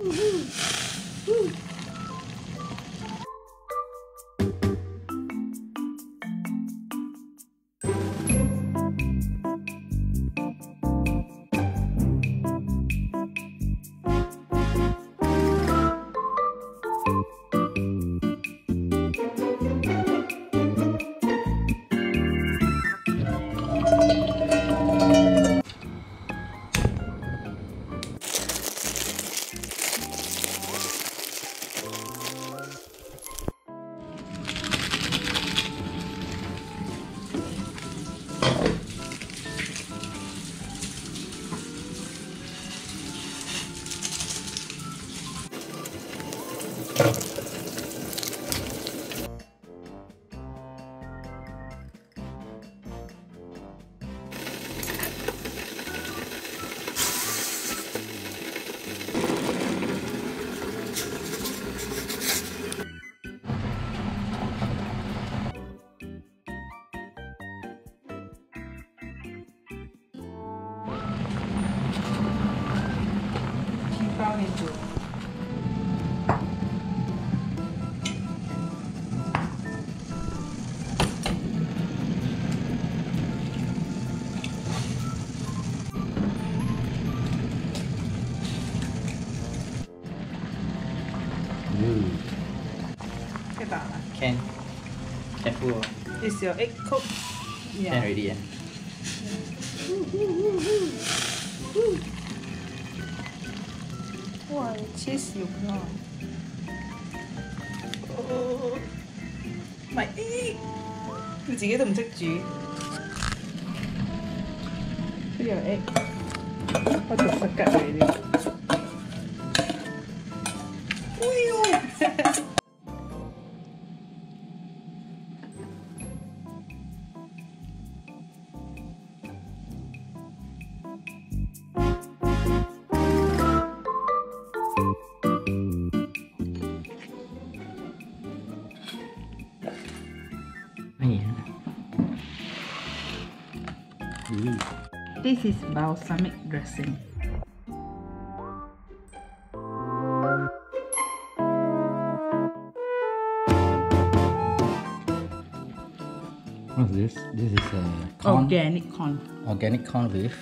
Uhum. Uhum. Tomato Can. Careful. Is your egg cooked? Yeah. Can already, yeah. Wow, cheese 肉咯。哦，my egg，佢自己都唔識煮。呢個 egg，我做實吉嚟啲。！Ay, Ooh. This is balsamic dressing. What's this? This is uh, corn. Organic corn. organic corn with